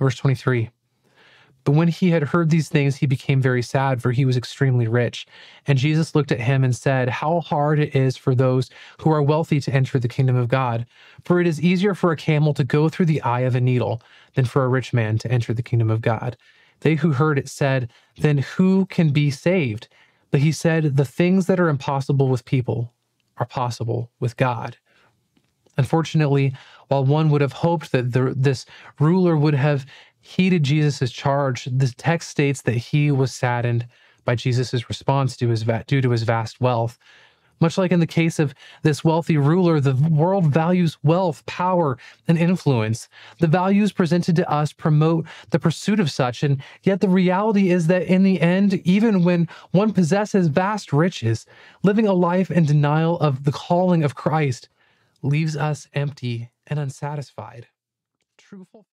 Verse 23. But when he had heard these things, he became very sad, for he was extremely rich. And Jesus looked at him and said, How hard it is for those who are wealthy to enter the kingdom of God. For it is easier for a camel to go through the eye of a needle than for a rich man to enter the kingdom of God. They who heard it said, Then who can be saved? But he said, The things that are impossible with people are possible with God. Unfortunately, while one would have hoped that the, this ruler would have heeded Jesus' charge, the text states that he was saddened by Jesus' response to his due to his vast wealth. Much like in the case of this wealthy ruler, the world values wealth, power, and influence. The values presented to us promote the pursuit of such, and yet the reality is that in the end, even when one possesses vast riches, living a life in denial of the calling of Christ leaves us empty and unsatisfied. Truthful.